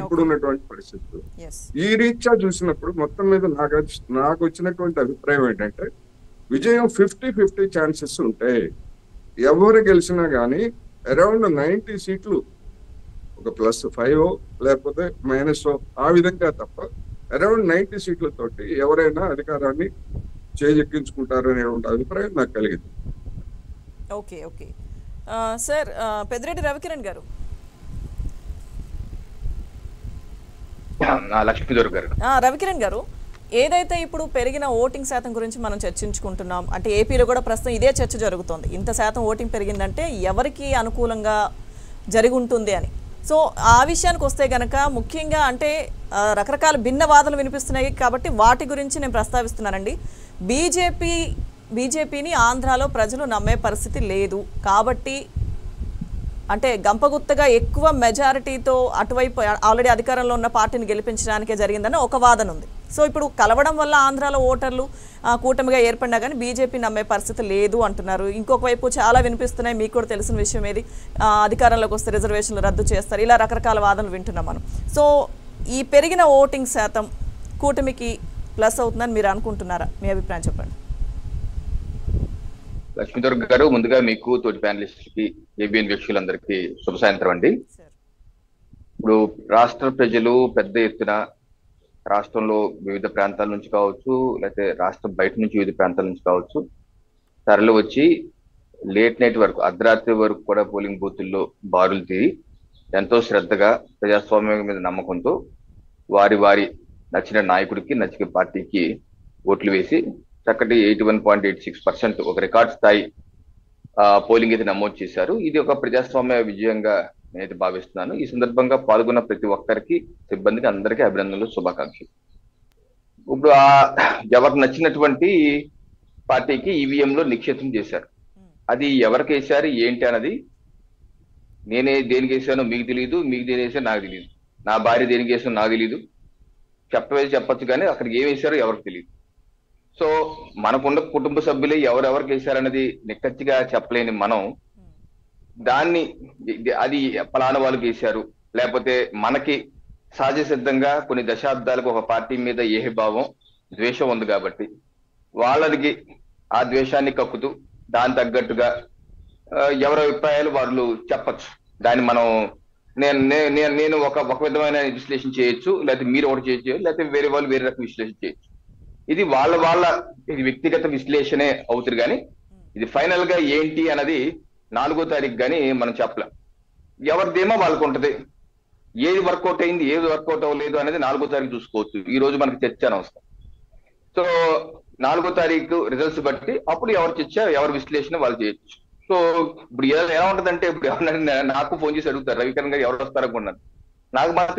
ఇప్పుడు ఉన్నటువంటి పరిస్థితులు. ఈ రీత్యా చూసినప్పుడు మొత్తం మీద నాకు నాకు వచ్చినటువంటి అభిప్రాయం ఏంటంటే విజయం ఫిఫ్టీ ఫిఫ్టీ ఛాన్సెస్ ఉంటాయి. ఎవరు గెలిచినా కానీ అరౌండ్ నైన్టీ సీట్లు ఒక ప్లస్ ఫైవ్ లేకపోతే మైనస్ ఆ విధంగా తప్ప అరౌండ్ నైన్టీ సీట్లతోటి ఎవరైనా అధికారాన్ని చేజెక్కించుకుంటారు అనేటువంటి అభిప్రాయం నాకు కలిగింది. Okay okay sir Peddireddy Ravikiran గారు నా గారు. రవికిరణ్ గారు ఏదైతే ఇప్పుడు పెరిగిన ఓటింగ్ శాతం గురించి మనం చర్చించుకుంటున్నాం అంటే ఏపీలో కూడా ప్రస్తుతం ఇదే చర్చ జరుగుతుంది. ఇంత శాతం ఓటింగ్ పెరిగిందంటే ఎవరికి అనుకూలంగా జరిగి ఉంటుంది అని. సో ఆ విషయానికి వస్తే గనక ముఖ్యంగా అంటే రకరకాల భిన్న వాదనలు వినిపిస్తున్నాయి కాబట్టి వాటి గురించి నేను ప్రస్తావిస్తున్నానండి. బీజేపీ బీజేపీని ఆంధ్రాలో ప్రజలు నమ్మే పరిస్థితి లేదు. కాబట్టి అంటే గంపగుత్తగా ఎక్కువ మెజారిటీతో అటువైపు ఆల్రెడీ అధికారంలో ఉన్న పార్టీని గెలిపించడానికే జరిగిందని ఒక వాదన ఉంది. సో ఇప్పుడు కలవడం వల్ల ఆంధ్రాలో ఓటర్లు కూటమిగా ఏర్పడినా కానీ బీజేపీ నమ్మే పరిస్థితి లేదు అంటున్నారు. ఇంకొక వైపు చాలా వినిపిస్తున్నాయి మీకు కూడా తెలిసిన విషయం ఏది? అధికారంలోకి వస్తే రిజర్వేషన్లు రద్దు చేస్తారు. ఇలా రకరకాల వాదనలు వింటున్నాం మనం. సో ఈ పెరిగిన ఓటింగ్ శాతం కూటమికి ప్లస్ అవుతుందని మీరు అనుకుంటున్నారా? మీ అభిప్రాయం చెప్పండి. లక్ష్మీదొర గారు ముందుగా మీకు తోటి ప్యానలిస్ట్కి ఏబిఎన్ వ్యక్తులందరికీ శుభ సాయంత్రం అండి. ఇప్పుడు రాష్ట్ర ప్రజలు పెద్ద ఎత్తున రాష్ట్రంలో వివిధ ప్రాంతాల నుంచి కావచ్చు లేకపోతే రాష్ట్రం బయట నుంచి వివిధ ప్రాంతాల నుంచి కావచ్చు తరలి వచ్చి లేట్ నైట్ వరకు అర్ధరాత్రి వరకు కూడా పోలింగ్ బూతుల్లో బారులు తీరి ఎంతో శ్రద్ధగా ప్రజాస్వామ్యం మీద నమ్మకంతో వారి వారి నచ్చిన నాయకుడికి నచ్చిన పార్టీకి ఓట్లు వేసి చక్కటి eighty one point eight six percent ఒక రికార్డ్ స్థాయి ఆ, పోలింగ్ అయితే నమోదు చేశారు. ఇది ఒక ప్రజాస్వామ్య విజయంగా నేనైతే భావిస్తున్నాను. ఈ సందర్భంగా పాల్గొన్న ప్రతి ఒక్కరికి సిబ్బందికి అందరికీ అభినందనలు శుభాకాంక్షలు. ఇప్పుడు ఆ ఎవరికి నచ్చినటువంటి పార్టీకి ఈవీఎంలో నిక్షేపం చేశారు. అది ఎవరికి వేశారు ఏంటి అన్నది నేనే దేనికి వేసానో మీకు తెలియదు మీకు దేని వేసానో నాకు తెలియదు. నా భార్య దేనికి వేసానో నాకు తెలియదు. చెప్పవేసి చెప్పొచ్చు కానీ అక్కడికి ఏం వేశారో ఎవరికి తెలియదు. సో మనకున్న కుటుంబ సభ్యులే ఎవరెవరికి వేశారనేది నిక్కచ్చిగా చెప్పలేని మనం దాన్ని అది ఫలానా వాళ్ళు వేశారు లేకపోతే మనకి సహజ సిద్ధంగా కొన్ని దశాబ్దాలకు ఒక పార్టీ మీద ఏ భావం ద్వేషం ఉంది కాబట్టి వాళ్ళకి ఆ ద్వేషాన్ని కక్కుతూ దాని తగ్గట్టుగా ఎవరి అభిప్రాయాలు వాళ్ళు చెప్పచ్చు. దాన్ని మనం నేను నేను నేను ఒక ఒక విధమైన విశ్లేషణ చేయొచ్చు లేకపోతే మీరు ఒకటి చేయొచ్చు లేకపోతే వేరే వాళ్ళు వేరే రకం విశ్లేషణ చేయొచ్చు. ఇది వాళ్ళ వాళ్ళ ఇది వ్యక్తిగత విశ్లేషణే అవుతుంది కానీ ఇది ఫైనల్గా ఏంటి అన్నది నాలుగో తారీఖు కానీ మనం చెప్పలేం. ఎవరిదేమో వాళ్ళకు ఉంటది. ఏది వర్కౌట్ అయింది ఏది వర్కౌట్ అవ్వలేదు అనేది నాలుగో తారీఖు చూసుకోవచ్చు. ఈ రోజు మనకి చర్చ అనవసరం. సో నాలుగో తారీఖు రిజల్ట్స్ బట్టి అప్పుడు ఎవరు చర్చ ఎవరి విశ్లేషణ వాళ్ళు చేయొచ్చు. సో ఇప్పుడు ఎలా ఎలా ఉంటదంటే ఇప్పుడు ఎవరైనా నాకు ఫోన్ చేసి అడుగుతారు రవికరణ్ గారు ఎవరు వస్తారనుకున్నాను నాకు మాత్రం